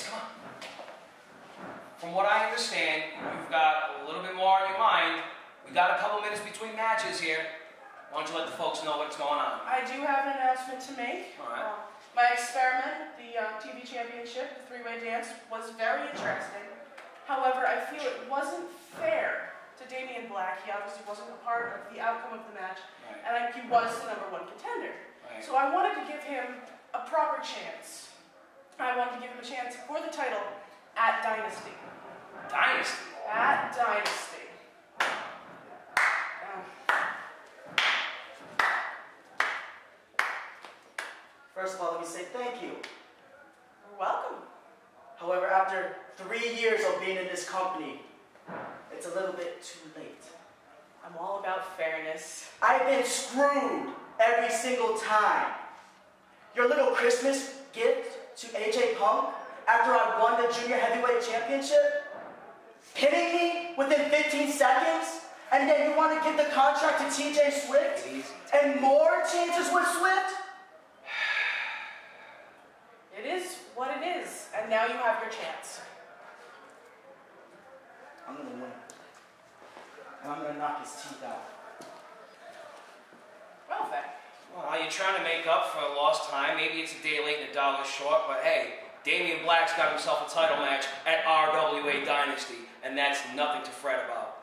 Phoenix, come on. From what I understand, you've got a little bit more on your mind. We got a couple minutes between matches here. Why don't you let the folks know what's going on? I do have an announcement to make. All right. Uh, my experiment, the uh, TV championship, the three-way dance, was very interesting. However, I feel it wasn't fair to Damian Black. He obviously wasn't a part of the outcome of the match, Right. and I, he was the number one contender. Right. So I wanted to give him a proper chance. I wanted to give him a chance for the title at Dynasty. Dynasty. At Dynasty. First of all, let me say thank you. you're welcome. However, after three years of being in this company, it's a little bit too late. I'm all about fairness. I've been screwed every single time. Your little Christmas gift to AJ Punk after I won the junior heavyweight championship? Hitting me within 15 seconds? And then you want to give the contract to TJ Swift? And more chances with Swift? It is what it is, and now you have your chance. I'm gonna win. And I'm gonna knock his teeth out. Well are trying to make up for lost time? Maybe it's a day late and a dollar short, but hey, Damian Black's got himself a title match at RWA Dynasty, and that's nothing to fret about.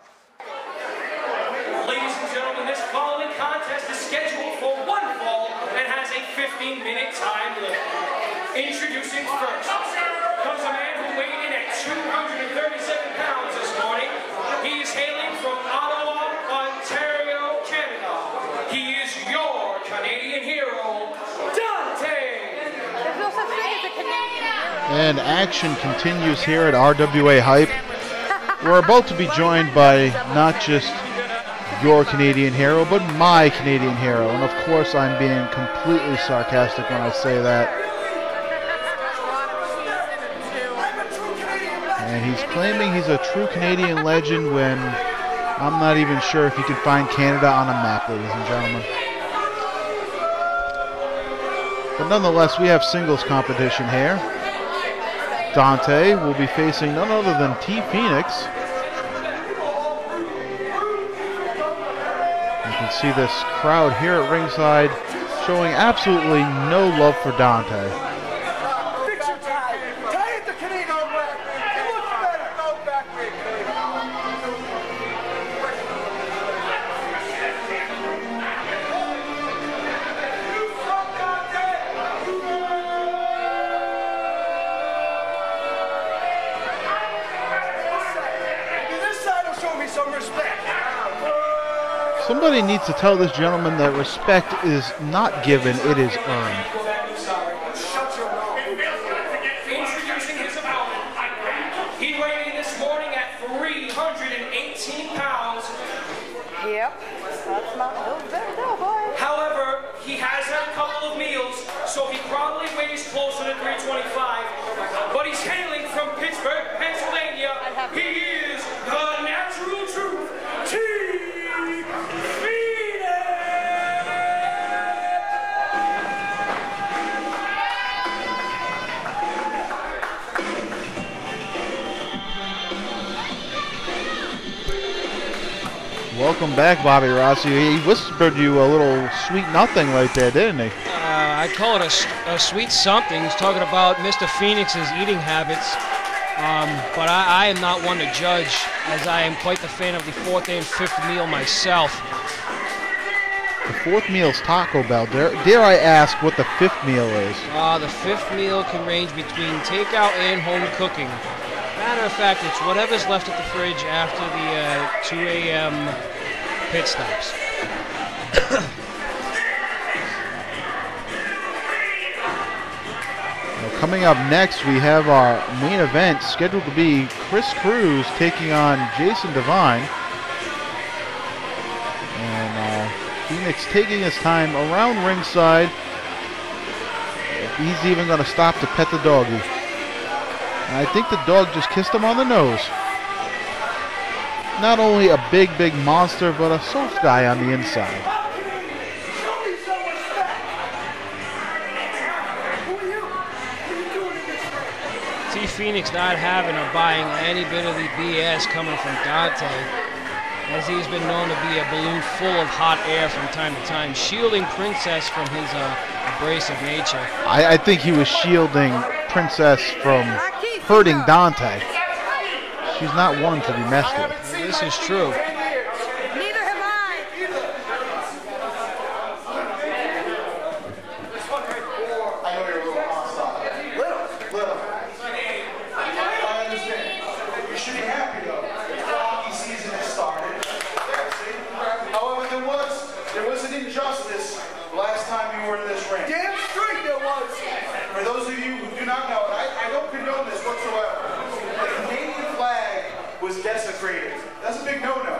Ladies and gentlemen, this following contest is scheduled for one fall and has a 15-minute time limit. Introducing first And action continues here at RWA Hype. We're about to be joined by not just your Canadian hero, but my Canadian hero. And of course, I'm being completely sarcastic when I say that. And he's claiming he's a true Canadian legend when I'm not even sure if you can find Canada on a map, ladies and gentlemen. But nonetheless, we have singles competition here. Dante will be facing none other than T Phoenix. You can see this crowd here at ringside showing absolutely no love for Dante. Somebody needs to tell this gentleman that respect is not given, it is earned. Shut your mouth. Introducing his opponent. He weighed this morning at 318 pounds. Yep. That's not no better now, boy. However, he has had a couple of meals, so he probably weighs closer to 325. But he's hailing from Pittsburgh, Pennsylvania. He is Welcome back, Bobby Rossi. He whispered you a little sweet nothing right there, didn't he? Uh, I call it a, a, sweet something. He's talking about Mr. Phoenix's eating habits. Um, but I, I am not one to judge, as I am quite the fan of the fourth and fifth meal myself. The fourth meal's Taco Bell. Dare, dare I ask what the fifth meal is? Uh, the fifth meal can range between takeout and home cooking. Matter of fact, it's whatever's left at the fridge after the uh, 2 a.m. pit stops. Well, coming up next, we have our main event scheduled to be Chris Cruz taking on Jason Devine. And uh, Phoenix taking his time around ringside. He's even going to stop to pet the doggy. I think the dog just kissed him on the nose. Not only a big, big monster, but a soft guy on the inside. Show me some respect. Who are you? What are you doing in this ring? T Phoenix not having or buying any bit of the BS coming from Dante, as he's been known to be a balloon full of hot air from time to time, shielding Princess from his uh, abrasive nature. I, I think he was shielding Princess from hurting Dante. She's not one to be messed with. This is true. Neither have I. I know you're a little hostile. Little, little. I understand. You should be happy though. The hockey season has started. See? However, there was there was an injustice last time you were in this ring. Damn straight there was. For those of you who do not know, and I, I don't condone this whatsoever. The Canadian flag was desecrated. That's a big no-no.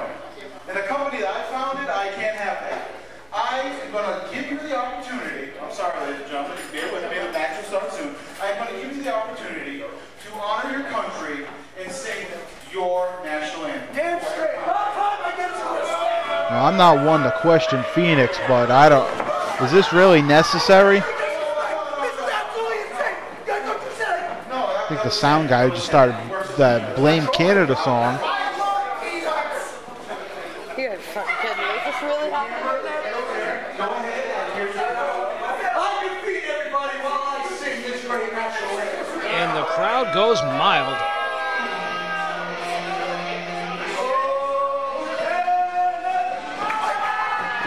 And the company that I founded, I can't have that. I am going to give you the opportunity. I'm sorry, ladies and gentlemen, bear with me. The match will start soon. I'm going to give you the opportunity to honor your country and sing your national anthem. Damn straight. Now, I'm not one to question Phoenix, but I don't. Is this really necessary? I think the sound guy just started that Blame Canada song. You ain't fucking kidding me. Is this really happening? On your feet, everybody, sing this great national. And the crowd goes mild.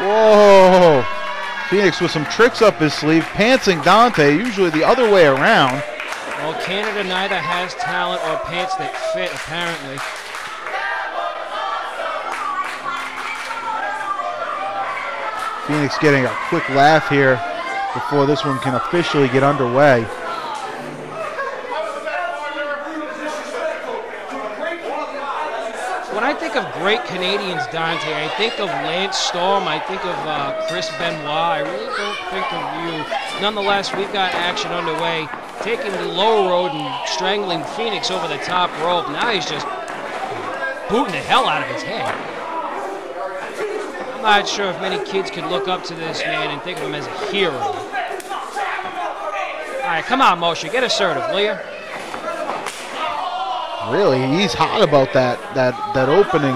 Whoa! Phoenix with some tricks up his sleeve, pantsing Dante, usually the other way around. Well, Canada neither has talent or pants that fit, apparently. Phoenix getting a quick laugh here before this one can officially get underway. When I think of great Canadians, Dante, I think of Lance Storm, I think of uh, Chris Benoit. I really don't think of you. Nonetheless, we've got action underway, taking the low road and strangling Phoenix over the top rope. Now he's just booting the hell out of his head. I'm not sure if many kids could look up to this man and think of him as a hero. All right, come on, Moshe, get assertive, will you? Really, he's hot about that that that opening.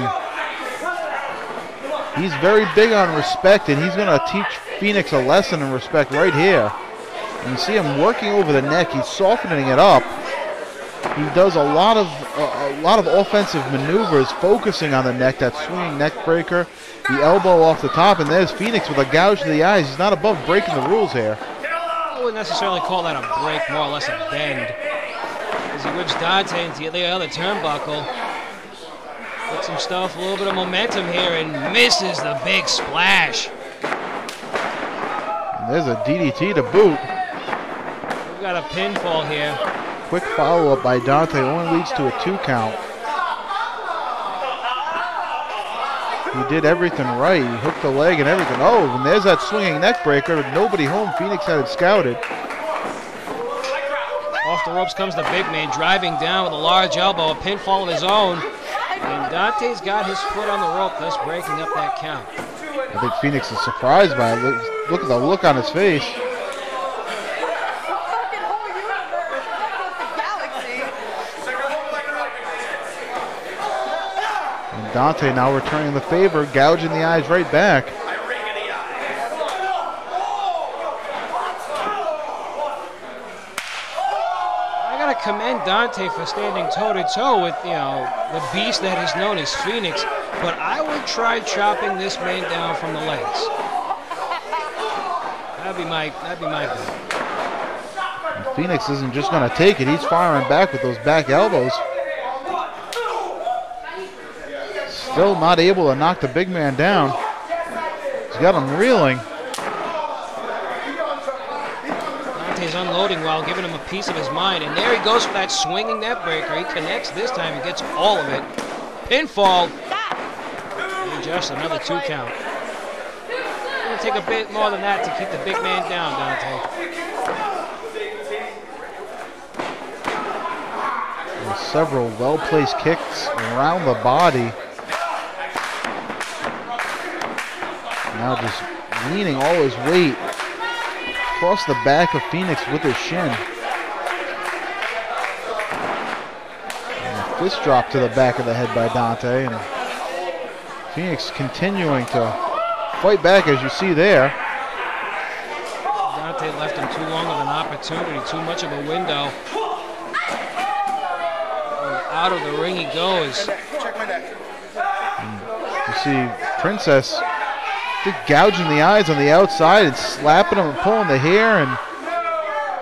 He's very big on respect, and he's going to teach Phoenix a lesson in respect right here. And you see him working over the neck. He's softening it up. He does a lot of uh, a lot of offensive maneuvers, focusing on the neck. That swinging neck breaker, the elbow off the top, and there's Phoenix with a gouge to the eyes. He's not above breaking the rules here. I wouldn't necessarily call that a break, more or less a bend. He whips Dante into the other turnbuckle. Some stuff, a little bit of momentum here, and misses the big splash. And there's a DDT to boot. We've got a pinfall here. Quick follow-up by Dante only leads to a two count. He did everything right. He hooked the leg and everything. Oh, and there's that swinging neck breaker. Nobody home. Phoenix had it scouted. The ropes comes the big man, driving down with a large elbow, a pinfall of his own. And Dante's got his foot on the rope, thus breaking up that count. I think Phoenix is surprised by it. Look, look at the look on his face. And Dante now returning the favor, gouging the eyes right back. Commend Dante for standing toe to toe with, you know, the beast that is known as Phoenix, but I would try chopping this man down from the legs. That'd be my that'd be my bet. Phoenix isn't just going to take it. He's firing back with those back elbows. Still not able to knock the big man down. He's got him reeling. Dante's unloading while giving him a piece of his mind, and there he goes for that swinging neck breaker. He connects this time and gets all of it. Pinfall. And just another two count. Gonna take a bit more than that to keep the big man down, Dante. And several well-placed kicks around the body. Now just leaning all his weight across the back of Phoenix with his shin. Fist drop to the back of the head by Dante. And Phoenix continuing to fight back as you see there. Dante left him too long of an opportunity, too much of a window. And out of the ring he goes. Check my neck. You see Princess Gouging the eyes on the outside and slapping him and pulling the hair. And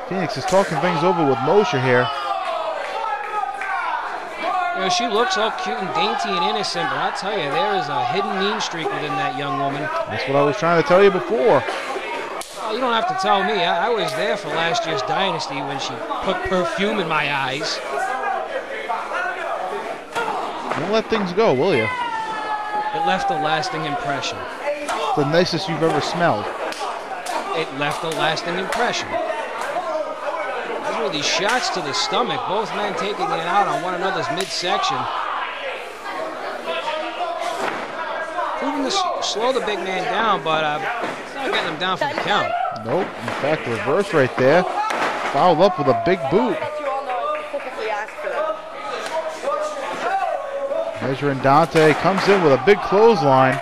Phoenix is talking things over with Moshe here. You know, she looks all cute and dainty and innocent, but I'll tell you, there is a hidden mean streak within that young woman. That's what I was trying to tell you before. Well, you don't have to tell me. I, I was there for last year's Dynasty when she put perfume in my eyes. Don't let things go, will you? It left a lasting impression. The nicest you've ever smelled. It left a lasting impression. Those were these shots to the stomach, both men taking it out on one another's midsection. Proving to slow the big man down, but uh, it's not getting him down for the count. Nope. In fact, reverse right there. Fouled up with a big boot. Let you all know I specifically asked for that. Measuring Dante comes in with a big clothesline.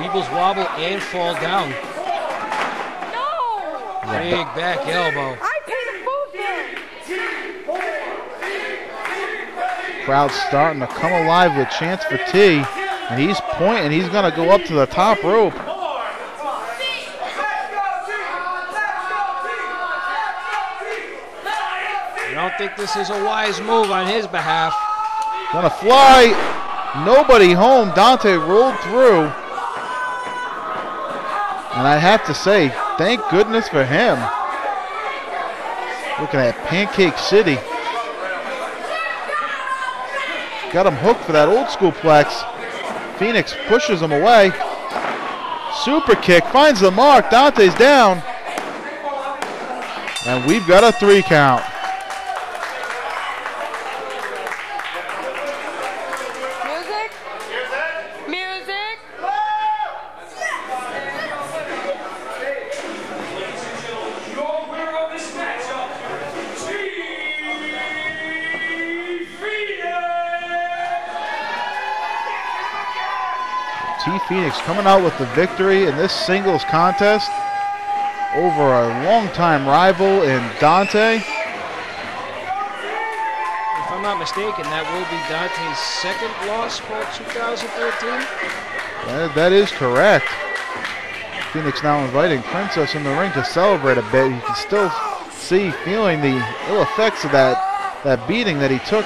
Weebles wobble and fall down. No! Big back elbow. I paid the food bill! Crowd starting to come alive with chants for T. And he's pointing. He's going to go up to the top rope. I don't think this is a wise move on his behalf. Gonna fly. Nobody home. Dante rolled through. And I have to say, thank goodness for him. Looking at that Pancake City. Got him hooked for that old school plex. Phoenix pushes him away. Super kick finds the mark. Dante's down. And we've got a three count. Phoenix coming out with the victory in this singles contest over a longtime rival in Dante. If I'm not mistaken, that will be Dante's second loss for 2013. That, that is correct. Phoenix now inviting Princess in the ring to celebrate a bit. You can still see, feeling the ill effects of that, that beating that he took.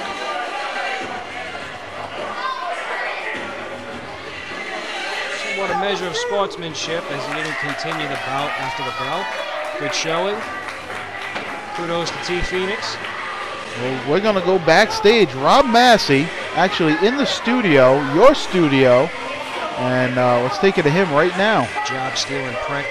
Somewhat a measure of sportsmanship as he didn't continue the bout after the bell. Good showing. Kudos to T Phoenix. Well, we're going to go backstage. Rob Masse, actually in the studio, your studio, and uh, let's take it to him right now. Job stealing prick.